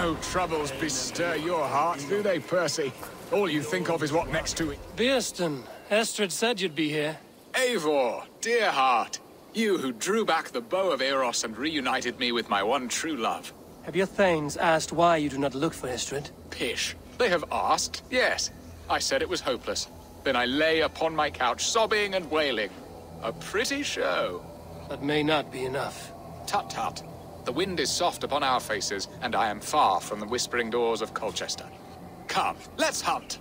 No troubles bestir your heart, do they, Percy? All you think of is what next to it. Birstan, Estrid said you'd be here. Eivor, dear heart. You who drew back the bow of Eros and reunited me with my one true love. Have your Thanes asked why you do not look for Estrid? Pish. They have asked, yes. I said it was hopeless. Then I lay upon my couch, sobbing and wailing. A pretty show. That may not be enough. Tut tut. The wind is soft upon our faces, and I am far from the whispering doors of Colchester. Come, let's hunt!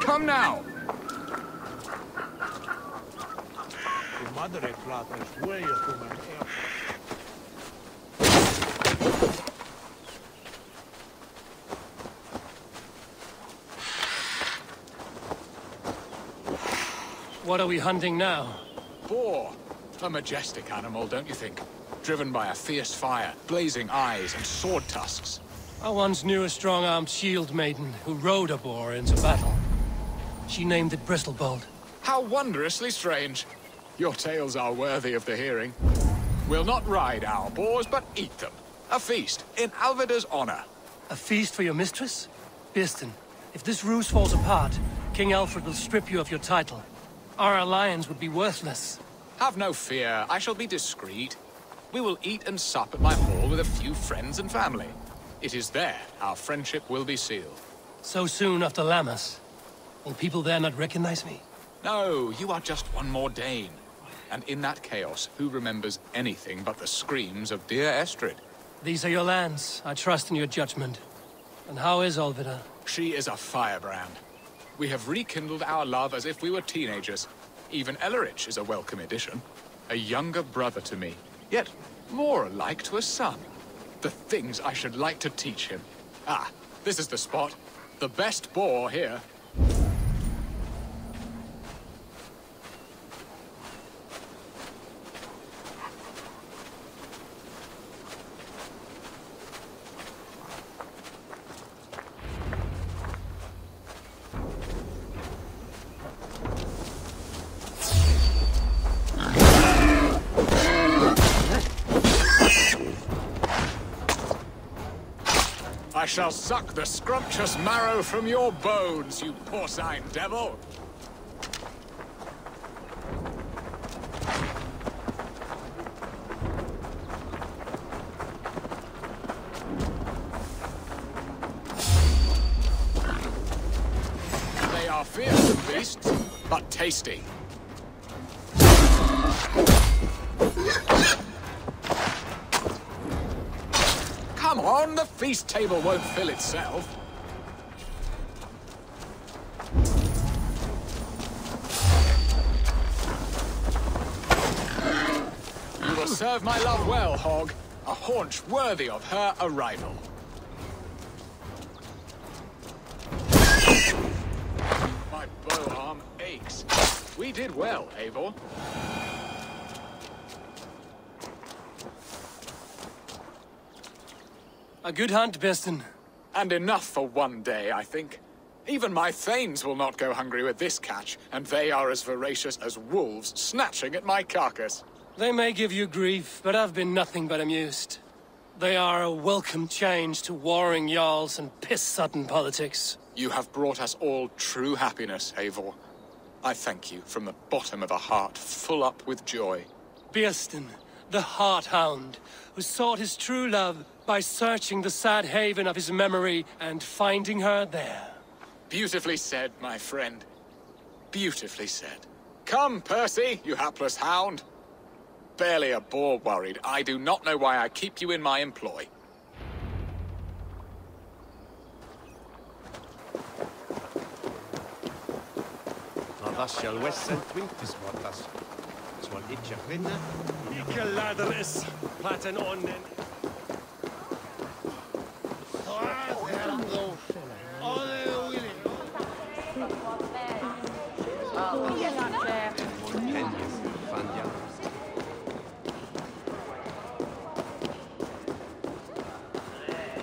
Come now! Madre plata es huella como en What are we hunting now? Boar. A majestic animal, don't you think? Driven by a fierce fire, blazing eyes, and sword tusks. I once knew a strong-armed shield maiden who rode a boar into battle. She named it Bristolbolt. How wondrously strange. Your tales are worthy of the hearing. We'll not ride our boars, but eat them. A feast, in Alvida's honor. A feast for your mistress? Birstan, if this ruse falls apart, King Alfred will strip you of your title. Our alliance would be worthless. Have no fear, I shall be discreet. We will eat and sup at my hall with a few friends and family. It is there our friendship will be sealed. So soon after Lammas. Will people there not recognize me? No, you are just one more Dane. And in that chaos, who remembers anything but the screams of dear Estrid? These are your lands. I trust in your judgment. And how is Alvida? She is a firebrand. We have rekindled our love as if we were teenagers. Even Ellerich is a welcome addition. A younger brother to me, yet more alike to a son. The things I should like to teach him. Ah, this is the spot. The best boar here. I shall suck the scrumptious marrow from your bones, you porcine devil! They are fearsome beasts, but tasty. Feast table won't fill itself. You will serve my love well, Hog. A haunch worthy of her arrival. My bow arm aches. We did well, Eivor. A good hunt, Birstan. And enough for one day, I think. Even my thanes will not go hungry with this catch, and they are as voracious as wolves snatching at my carcass. They may give you grief, but I've been nothing but amused. They are a welcome change to warring Jarls and piss-sudden politics. You have brought us all true happiness, Eivor. I thank you from the bottom of a heart full up with joy. Birstan, the Heart Hound, who sought his true love by searching the sad haven of his memory and finding her there. Beautifully said, my friend. Beautifully said. Come, Percy, you hapless hound. Barely a boar worried. I do not know why I keep you in my employ. Adas shall Western Twintus Wattas. Onnen.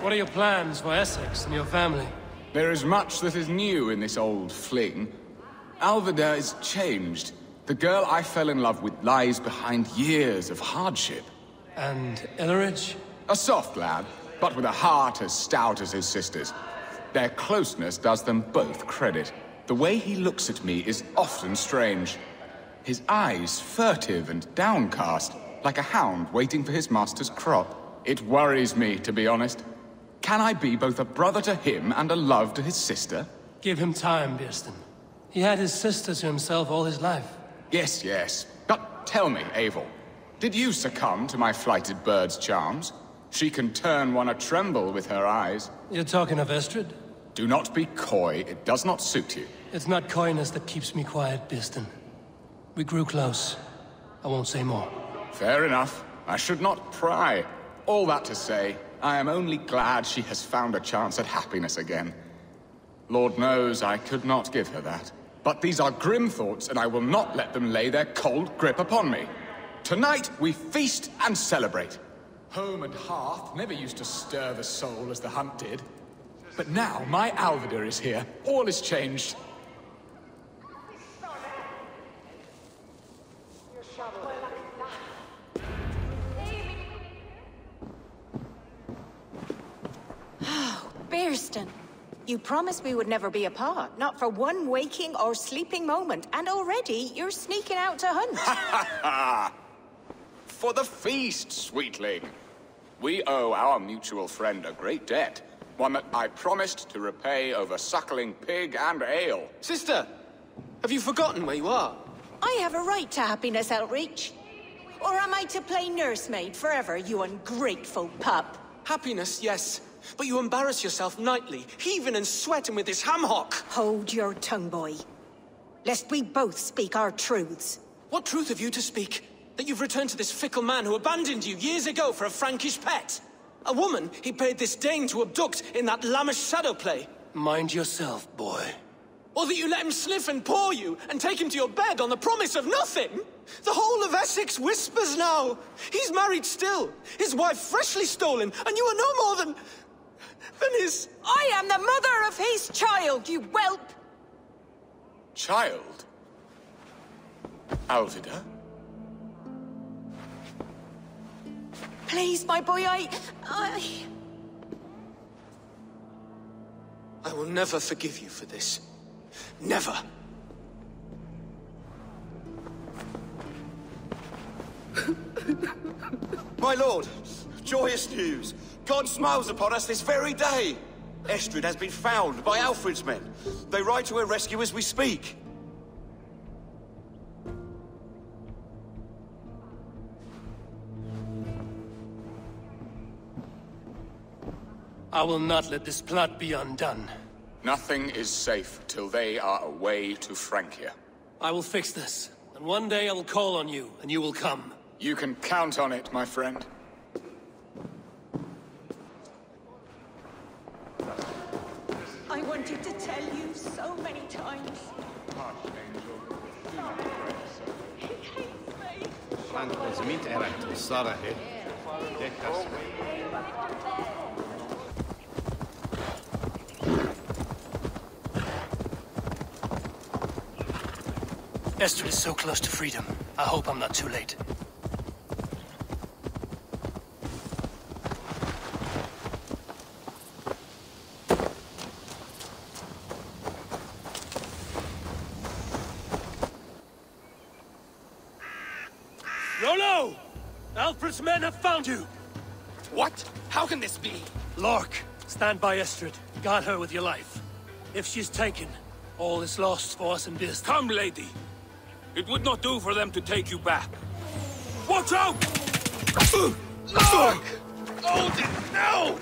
What are your plans for Essex and your family? There is much that is new in this old fling. Alvida is changed. The girl I fell in love with lies behind years of hardship. And Elleridge? A soft lad, but with a heart as stout as his sister's. Their closeness does them both credit. The way he looks at me is often strange. His eyes furtive and downcast, like a hound waiting for his master's crop. It worries me, to be honest. Can I be both a brother to him and a love to his sister? Give him time, Birstan. He had his sister to himself all his life. Yes, yes. But tell me, Eivor, did you succumb to my flighted bird's charms? She can turn one a tremble with her eyes. You're talking of Estrid? Do not be coy, it does not suit you. It's not coyness that keeps me quiet, Birstan. We grew close. I won't say more. Fair enough. I should not pry. All that to say, I am only glad she has found a chance at happiness again. Lord knows I could not give her that. But these are grim thoughts, and I will not let them lay their cold grip upon me. Tonight, we feast and celebrate. Home and hearth never used to stir the soul as the hunt did. But now, my Alvida is here. All is changed. Birstan, you promised we would never be apart, not for one waking or sleeping moment, and already you're sneaking out to hunt. Ha ha ha! For the feast, sweetling. We owe our mutual friend a great debt. One that I promised to repay over suckling pig and ale. Sister, have you forgotten where you are? I have a right to happiness, Outreach. Or am I to play nursemaid forever, you ungrateful pup? Happiness, yes. But you embarrass yourself nightly, heaving and sweating with this ham hock. Hold your tongue, boy. Lest we both speak our truths. What truth have you to speak? That you've returned to this fickle man who abandoned you years ago for a Frankish pet? A woman he paid this Dane to abduct in that lammish shadow play? Mind yourself, boy. Or that you let him sniff and paw you and take him to your bed on the promise of nothing? The whole of Essex whispers now. He's married still, his wife freshly stolen, and you are no more than... than his... I am the mother of his child, you whelp! Child? Alvida? Please, my boy, I... I... I will never forgive you for this. Never. My lord, joyous news. God smiles upon us this very day. Estrid has been found by Alfred's men. They ride to her rescue as we speak. I will not let this plot be undone. Nothing is safe till they are away to Francia. I will fix this, and one day I will call on you, and you will come. You can count on it, my friend. I wanted to tell you so many times. He hates me. Antas mit Estrid is so close to freedom. I hope I'm not too late. Rollo! Men have found you! What? How can this be? Lork, stand by Estrid. Guard her with your life. If she's taken, all is lost for us in this. Come, lady. It would not do for them to take you back. Watch out! Lork! Odin, no!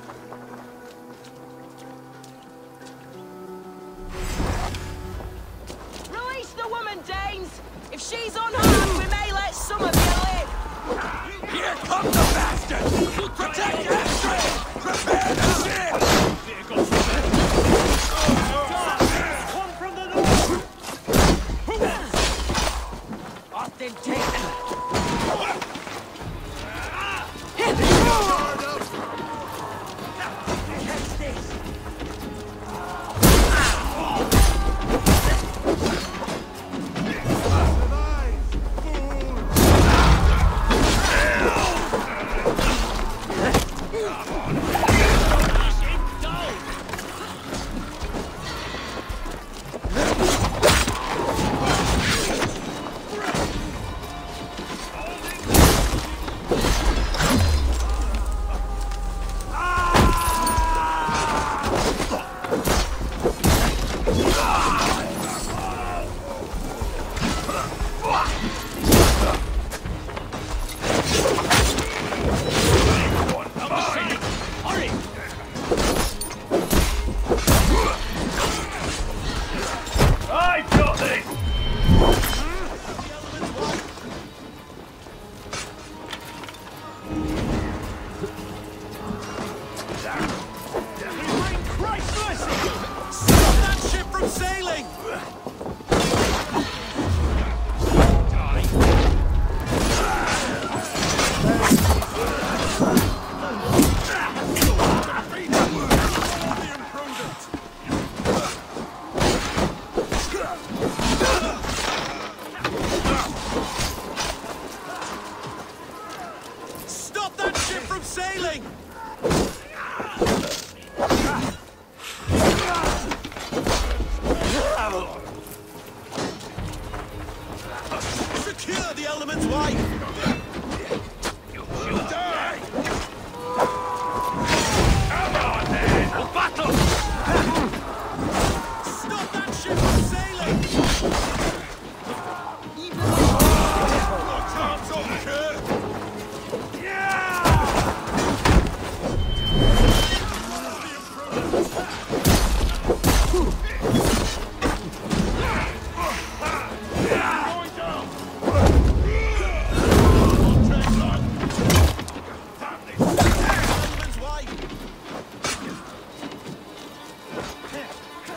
The element's wife!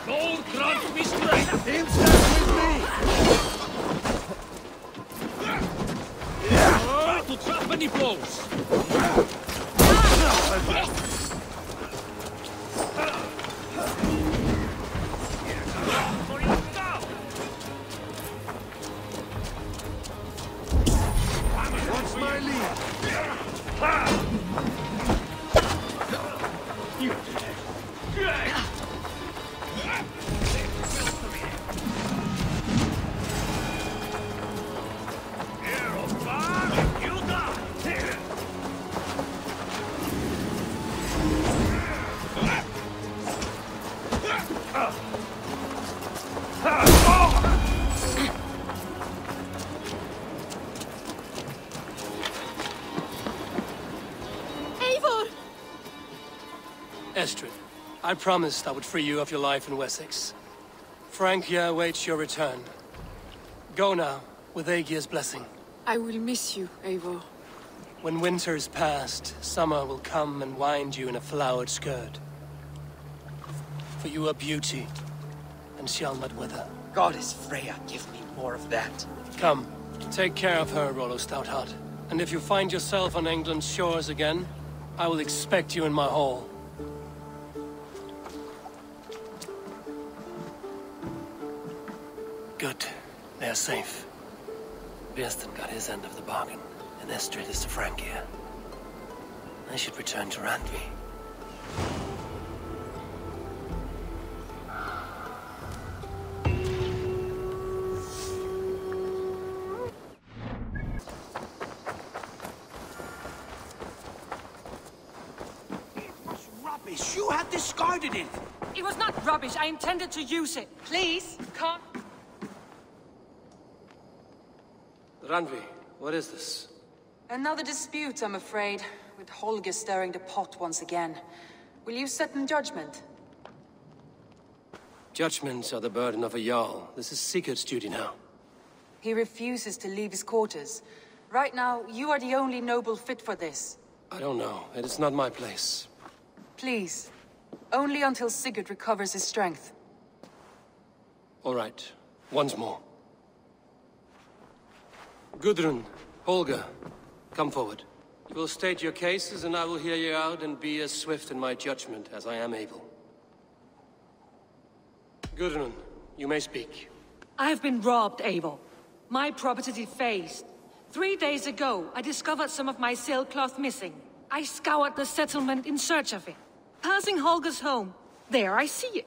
Gold grant me strength! Battle trap any blows! What's my lead? I promised I would free you of your life in Wessex. Francia awaits your return. Go now, with Aegir's blessing. I will miss you, Eivor. When winter is past, summer will come and wind you in a flowered skirt. For you are beauty, and shall not wither. Goddess Freya, give me more of that. Come, take care of her, Rollo Stoutheart. And if you find yourself on England's shores again, I will expect you in my hall. Good. They are safe. Birstan got his end of the bargain, and Estrid is to Francia. I should return to Randvi. It was rubbish! You had discarded it! It was not rubbish. I intended to use it. Please, come. Randvi, what is this? Another dispute, I'm afraid, with Holger stirring the pot once again. Will you set in judgment? Judgments are the burden of a Jarl. This is Sigurd's duty now. He refuses to leave his quarters. Right now, you are the only noble fit for this. I don't know. It is not my place. Please. Only until Sigurd recovers his strength. All right. Once more. Gudrun, Holger, come forward. You will state your cases, and I will hear you out and be as swift in my judgment as I am able. Gudrun, you may speak. I have been robbed, Abel. My property defaced. Three days ago, I discovered some of my sailcloth missing. I scoured the settlement in search of it. Passing Holger's home, there I see it.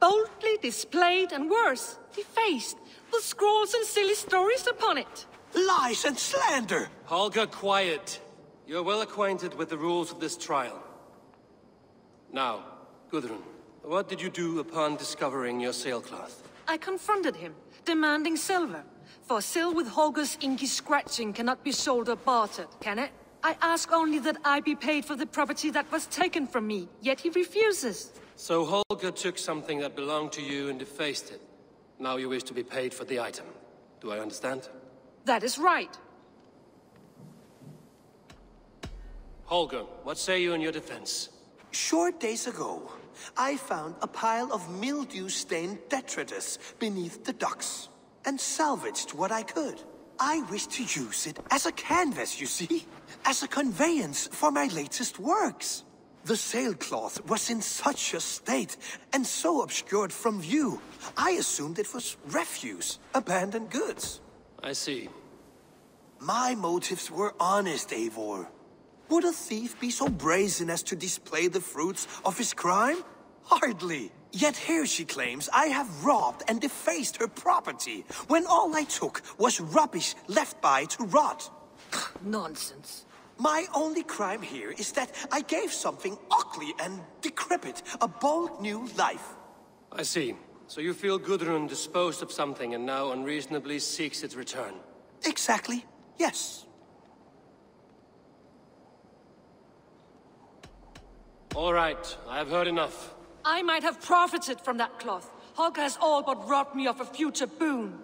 Boldly displayed and worse, defaced, with scrawls and silly stories upon it. Lies and slander! Holger, quiet. You're well acquainted with the rules of this trial. Now, Gudrun, what did you do upon discovering your sailcloth? I confronted him, demanding silver. For sil with Holger's inky scratching cannot be sold or bartered, can it? I ask only that I be paid for the property that was taken from me, yet he refuses. So Holger took something that belonged to you and defaced it. Now you wish to be paid for the item. Do I understand? That is right. Holger, what say you in your defense? Short days ago, I found a pile of mildew-stained detritus beneath the docks, and salvaged what I could. I wish to use it as a canvas, you see? As a conveyance for my latest works. The sailcloth was in such a state, and so obscured from view, I assumed it was refuse, abandoned goods. I see. My motives were honest, Eivor. Would a thief be so brazen as to display the fruits of his crime? Hardly. Yet here she claims I have robbed and defaced her property, when all I took was rubbish left by to rot. Nonsense. My only crime here is that I gave something ugly and decrepit a bold new life. I see. So you feel Gudrun disposed of something and now unreasonably seeks its return? Exactly, yes. All right, I have heard enough. I might have profited from that cloth. Holger has all but robbed me of a future boon.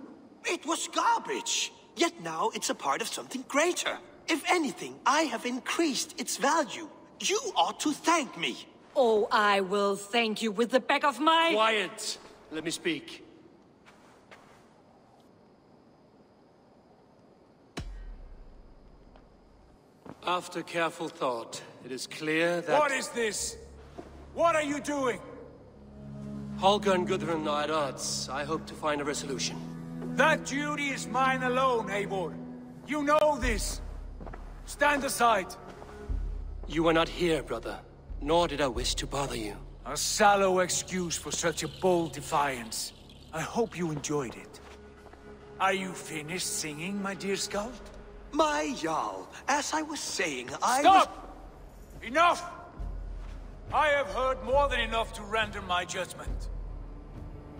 It was garbage. Yet now it's a part of something greater. If anything, I have increased its value. You ought to thank me. Oh, I will thank you with the back of my... Quiet! Let me speak. After careful thought, it is clear that... What is this? What are you doing? Holger and Gudrun are at odds. I hope to find a resolution. That duty is mine alone, Eivor. You know this. Stand aside. You were not here, brother. Nor did I wish to bother you. A sallow excuse for such a bold defiance. I hope you enjoyed it. Are you finished singing, my dear Skald? My Jarl, as I was saying, I Stop! Enough! I have heard more than enough to render my judgment.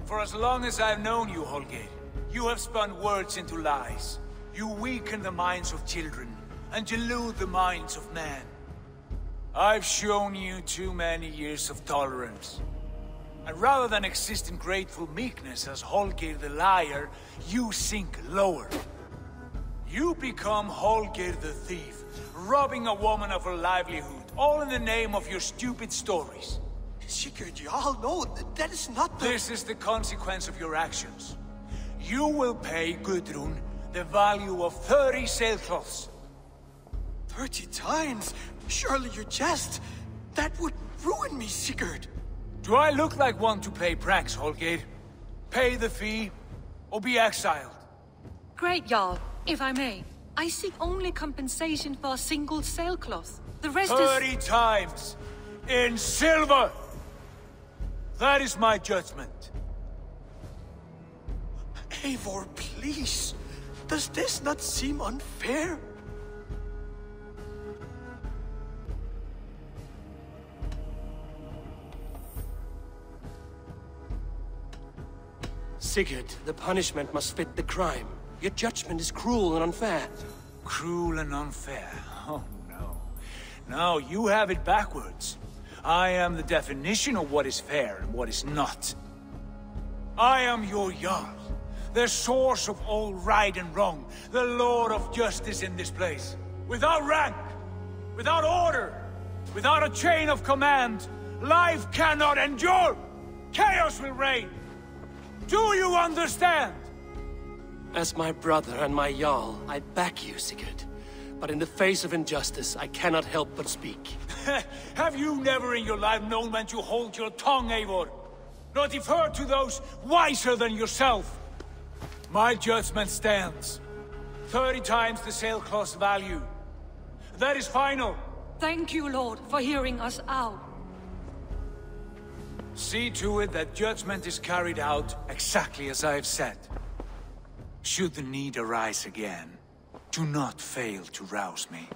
For as long as I've known you, Holger, you have spun words into lies. You weaken the minds of children, and delude the minds of men. I've shown you too many years of tolerance. And rather than exist in grateful meekness as Holger the liar, you sink lower. You become Holger the thief, robbing a woman of her livelihood, all in the name of your stupid stories. Sigurd Jarl, no, that is not the... This is the consequence of your actions. You will pay Gudrun the value of 30 sailcloths. Thirty times? Surely you jest. That would ruin me, Sigurd. Do I look like one to pay pranks, Holger? Pay the fee, or be exiled? Great, Jarl. If I may, I seek only compensation for a single sailcloth. The rest Thirty is... times! In silver! That is my judgment. Eivor, please. Does this not seem unfair? Sigurd, the punishment must fit the crime. Your judgment is cruel and unfair. Cruel and unfair? Oh, no. No, you have it backwards. I am the definition of what is fair and what is not. I am your Jarl, the source of all right and wrong, the Lord of justice in this place. Without rank, without order, without a chain of command, life cannot endure! Chaos will reign! Do you understand? As my brother and my Jarl, I back you, Sigurd. But in the face of injustice, I cannot help but speak. Have you never in your life known when to hold your tongue, Eivor? Not defer to those wiser than yourself? My judgment stands. Thirty times the sailcloth's value. That is final. Thank you, Lord, for hearing us out. See to it that judgment is carried out exactly as I have said. Should the need arise again, do not fail to rouse me.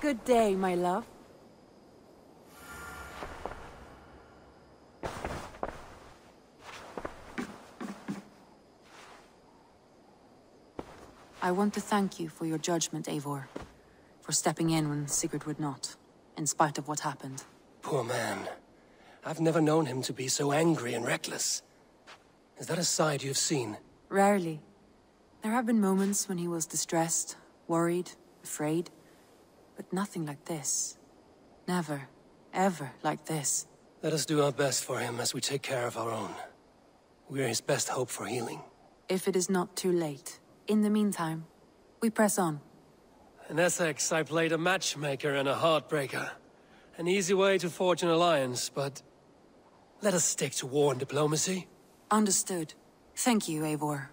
Good day, my love. I want to thank you for your judgment, Eivor. For stepping in when Sigurd would not, in spite of what happened. Poor man. I've never known him to be so angry and reckless. Is that a side you've seen? Rarely. There have been moments when he was distressed, worried, afraid. But nothing like this. Never, ever like this. Let us do our best for him as we take care of our own. We're his best hope for healing. If it is not too late. In the meantime, we press on. In Essex, I played a matchmaker and a heartbreaker. An easy way to forge an alliance, but... Let us stick to war and diplomacy. Understood. Thank you, Eivor.